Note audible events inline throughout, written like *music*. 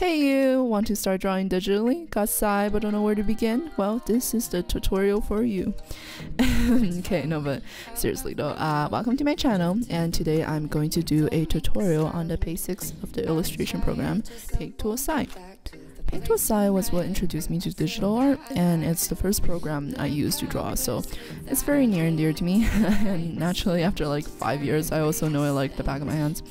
Hey you, want to start drawing digitally? Got shy but don't know where to begin? Well, this is the tutorial for you. *laughs* okay, no but seriously though, uh, welcome to my channel and today I'm going to do a tutorial on the basics of the illustration program Paint Tool SAI. Pictosi was what introduced me to digital art, and it's the first program I used to draw, so it's very near and dear to me. *laughs* and naturally, after like five years, I also know it like the back of my hands.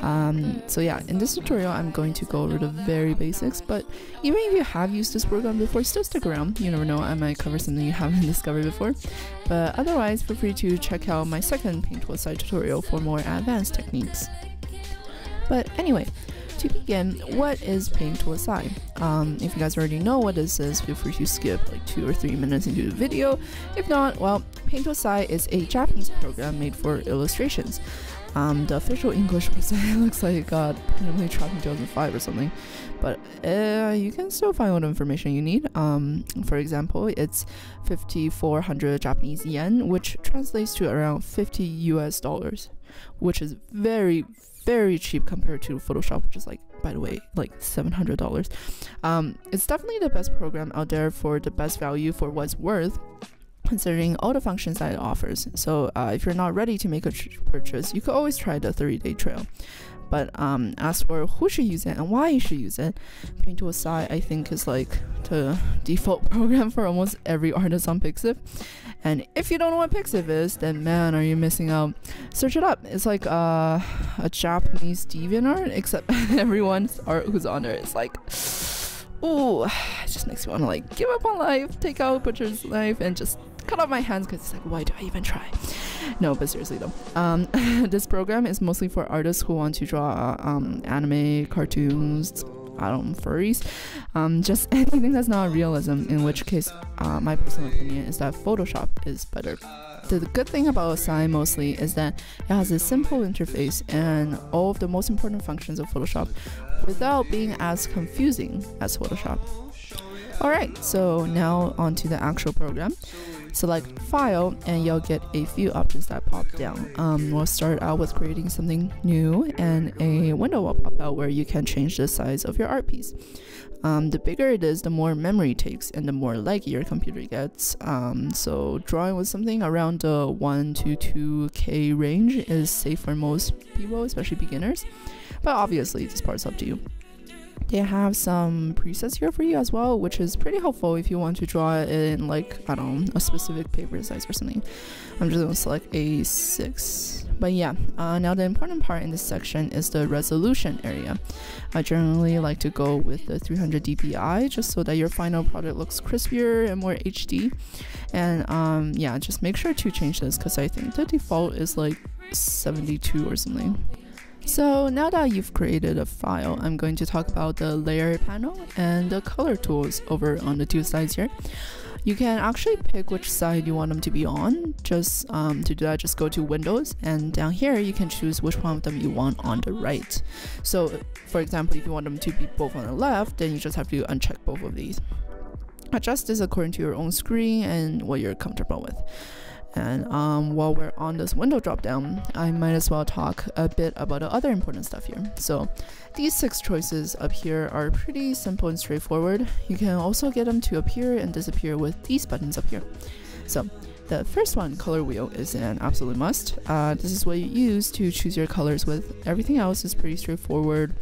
Um, so yeah, in this tutorial, I'm going to go over the very basics. But even if you have used this program before, still stick around. You never know, I might cover something you *laughs* haven't discovered before. But otherwise, feel free to check out my second Paint tutorial for more advanced techniques. But anyway, to begin, what is Paint Tool SAI? Um, if you guys already know what this is, feel free to skip like two or three minutes into the video. If not, well, Paint Tool SAI is a Japanese program made for illustrations. Um, the official English *laughs* website looks like it got trapped in 2005 or something, but uh, you can still find all the information you need. Um, for example, it's 5,400 Japanese yen, which translates to around 50 US dollars, which is very, very cheap compared to Photoshop, which is like, by the way, like $700. Um, it's definitely the best program out there for the best value for what's worth considering all the functions that it offers. So uh, if you're not ready to make a purchase, you could always try the 30-day trial. But um, as for who should use it and why you should use it, Paint Tool SAI I think is like the default *laughs* program for almost every artist on Pixiv. And if you don't know what Pixiv is, then man, are you missing out. Search it up. It's like uh, a Japanese DeviantArt, except *laughs* everyone's art who's on there is like, ooh, it just makes me want to like give up on life, take out Butcher's knife, and just cut off my hands because it's like, why do I even try? No, but seriously though, um, *laughs* this program is mostly for artists who want to draw um, anime, cartoons, I don't know, furries, um, just *laughs* anything that's not realism, in which case, uh, my personal opinion is that Photoshop is better. The good thing about SAI mostly is that it has a simple interface and all of the most important functions of Photoshop without being as confusing as Photoshop. Alright, so now onto the actual program. Select File and you'll get a few options that pop down. Um, we'll start out with creating something new and a window will pop out where you can change the size of your art piece. Um, the bigger it is, the more memory it takes and the more laggy your computer gets. Um, so drawing with something around the 1 to 2k range is safe for most people, especially beginners. But obviously, this part's up to you. They have some presets here for you as well, which is pretty helpful if you want to draw in like, I don't know, a specific paper size or something. I'm just gonna select A6. But yeah, uh, now the important part in this section is the resolution area. I generally like to go with the 300 dpi just so that your final product looks crispier and more HD. And um, yeah, just make sure to change this because I think the default is like 72 or something. So now that you've created a file, I'm going to talk about the layer panel and the color tools over on the two sides here. You can actually pick which side you want them to be on. Just um, to do that, just go to Windows and down here you can choose which one of them you want on the right. So for example, if you want them to be both on the left, then you just have to uncheck both of these. Adjust this according to your own screen and what you're comfortable with. And um, while we're on this window drop down, I might as well talk a bit about the other important stuff here. So these six choices up here are pretty simple and straightforward. You can also get them to appear and disappear with these buttons up here. So the first one, color wheel, is an absolute must. Uh, this is what you use to choose your colors with. Everything else is pretty straightforward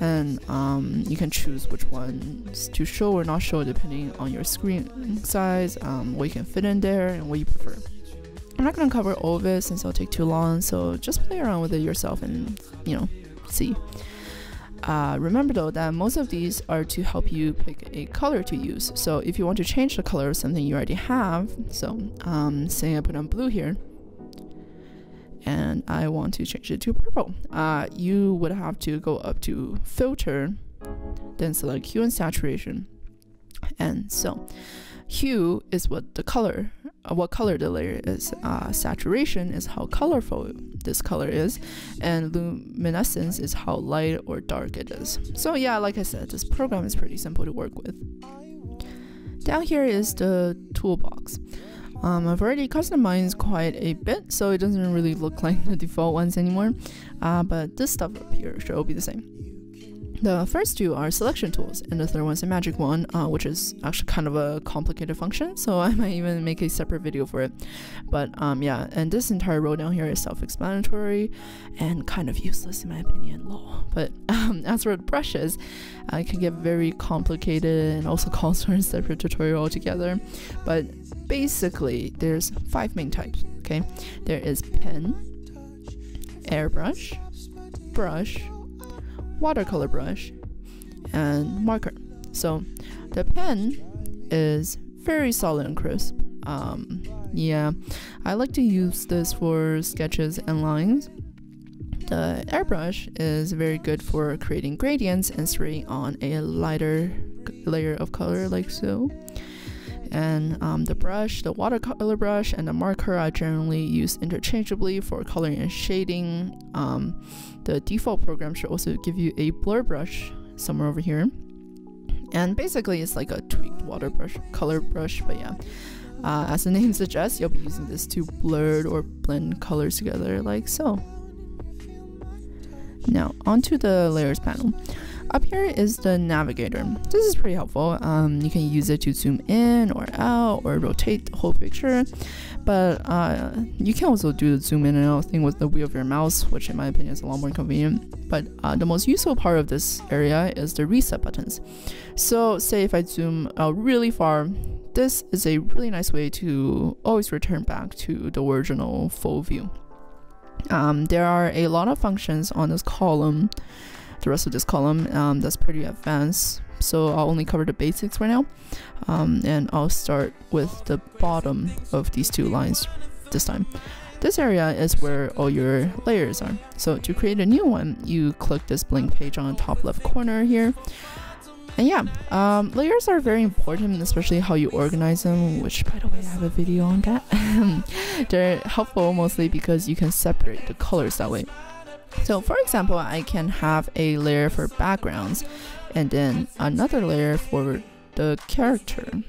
and um, you can choose which ones to show or not show depending on your screen size, um, what you can fit in there, and what you prefer. I'm not going to cover all of it since it'll take too long, so just play around with it yourself and, you know, see. Uh, remember though that most of these are to help you pick a color to use. So if you want to change the color of something you already have, so um, say I put on blue here, and I want to change it to purple, uh, you would have to go up to filter, then select hue and saturation, and so hue is what the color what color the layer is. Uh, saturation is how colorful this color is, and luminescence is how light or dark it is. So yeah, like I said, this program is pretty simple to work with. Down here is the toolbox. Um, I've already customized quite a bit, so it doesn't really look like *laughs* the default ones anymore, uh, but this stuff up here should all be the same. The first two are selection tools, and the third one's a magic wand, uh, which is actually kind of a complicated function, so *laughs* I might even make a separate video for it. But um, yeah, and this entire row down here is self-explanatory and kind of useless in my opinion, lol. But *laughs* um, as for the brushes, uh, it can get very complicated and also calls for a separate tutorial altogether. But basically, there's five main types, okay? There is pen, airbrush, brush, watercolor brush and marker. So the pen is very solid and crisp. Um, yeah, I like to use this for sketches and lines. The airbrush is very good for creating gradients and spraying on a lighter layer of color like so. And um, the brush, the watercolor brush, and the marker are generally used interchangeably for coloring and shading. Um, the default program should also give you a blur brush somewhere over here. And basically, it's like a tweaked water brush, color brush, but yeah. Uh, as the *laughs* name suggests, you'll be using this to blur or blend colors together like so. Now, onto the layers panel. Up here is the navigator. This is pretty helpful. Um, you can use it to zoom in or out or rotate the whole picture. But uh, you can also do the zoom in and out thing with the wheel of your mouse, which in my opinion is a lot more convenient. But uh, the most useful part of this area is the reset buttons. So say if I zoom out really far, this is a really nice way to always return back to the original full view. Um, there are a lot of functions on this column the rest of this column um, that's pretty advanced so I'll only cover the basics right now um, and I'll start with the bottom of these two lines this time this area is where all your layers are so to create a new one you click this blank page on the top left corner here and yeah, um, layers are very important, especially how you organize them, which by the way, I have a video on that. *laughs* They're helpful mostly because you can separate the colors that way. So for example, I can have a layer for backgrounds and then another layer for the character.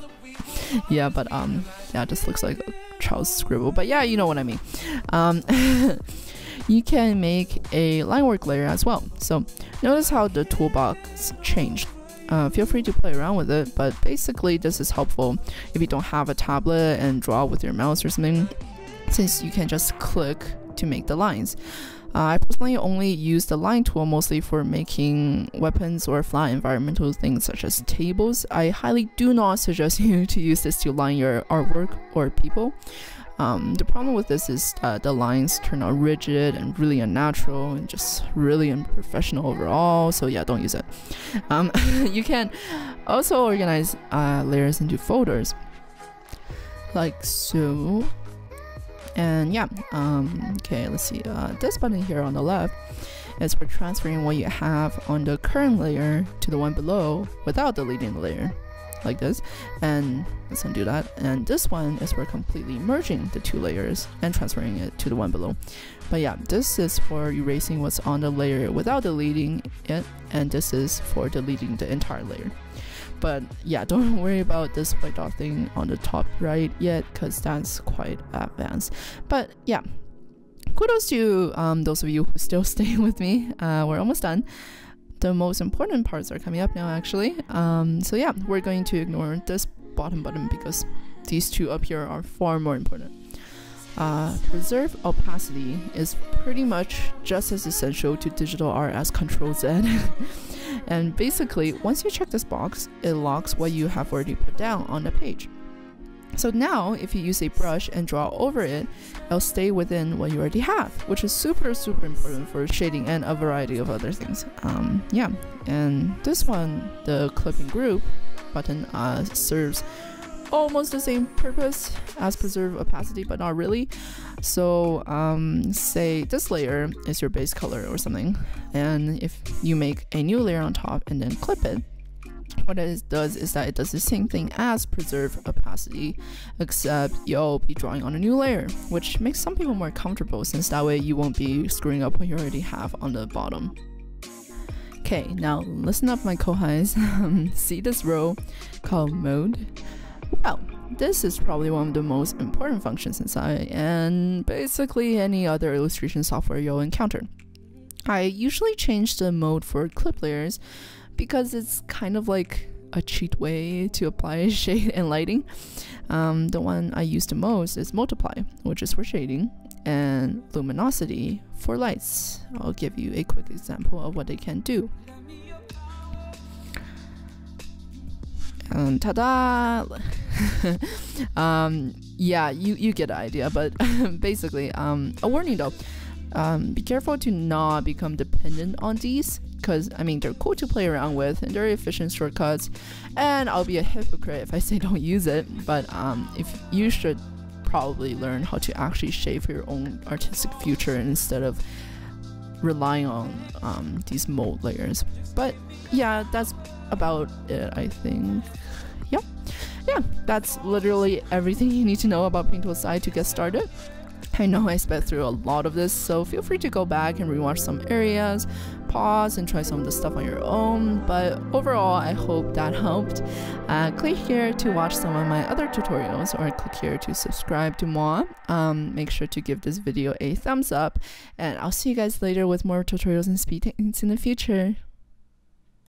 *laughs* yeah, but um, yeah, this looks like a child's scribble, but yeah, you know what I mean. Um, *laughs* you can make a line work layer as well. So notice how the toolbox changed. Uh, feel free to play around with it, but basically this is helpful if you don't have a tablet and draw with your mouse or something, since you can just click to make the lines. Uh, I personally only use the line tool mostly for making weapons or flat environmental things such as tables. I highly do not suggest *laughs* you to use this to line your artwork or people. Um, the problem with this is that the lines turn out rigid and really unnatural and just really unprofessional overall. So yeah, don't use it. Um, *laughs* you can also organize uh, layers into folders like so and yeah, um, okay, let's see. Uh, this button here on the left is for transferring what you have on the current layer to the one below without deleting the layer like this. And let's undo that. And this one is for completely merging the two layers and transferring it to the one below. But yeah this is for erasing what's on the layer without deleting it and this is for deleting the entire layer but yeah, *laughs* don't worry about this white dot thing on the top right yet, because that's quite advanced. But yeah, kudos to um, those of you who *laughs* still stay with me. Uh, we're almost done. The most important parts are coming up now, actually. Um, so yeah, we're going to ignore this bottom button because these two up here are far more important. Uh, preserve opacity is pretty much just as essential to digital art as Control Z. *laughs* And basically, once you check this box, it locks what you have already put down on the page. So now, if you use a brush and draw over it, it'll stay within what you already have, which is super, super important for shading and a variety of other things. Um, yeah, and this one, the clipping group button, uh, serves almost the same purpose as preserve opacity, but not really. So um, say this layer is your base color or something, and if you make a new layer on top and then clip it, what it does is that it does the same thing as preserve opacity, except you'll be drawing on a new layer, which makes some people more comfortable since that way you won't be screwing up what you already have on the bottom. Okay, now listen up my kohais. *laughs* See this row called mode? Well, this is probably one of the most important functions inside and basically any other illustration software you'll encounter. I usually change the mode for clip layers because it's kind of like a cheat way to apply *laughs* shade and lighting. Um, the one I use the most is multiply, which is for shading, and luminosity for lights. I'll give you a quick example of what they can do. Um, ta-da! *laughs* um, yeah, you, you get the idea, but *laughs* basically, um, a warning though. Um, be careful to not become dependent on these because I mean they're cool to play around with and they're efficient shortcuts and I'll be a hypocrite if I say *laughs* don't use it but um, if you should probably learn how to actually shape your own artistic future instead of relying on um, these mold layers but yeah that's about it I think yeah that's literally everything you need to know about Paint to get started I know I sped through a lot of this, so feel free to go back and rewatch some areas, pause and try some of the stuff on your own. But overall, I hope that *laughs* helped. Uh, click here to watch some of my other tutorials, or click here to subscribe to more. Um, make sure to give this video a thumbs up, and I'll see you guys later with more tutorials and speed techniques in the future.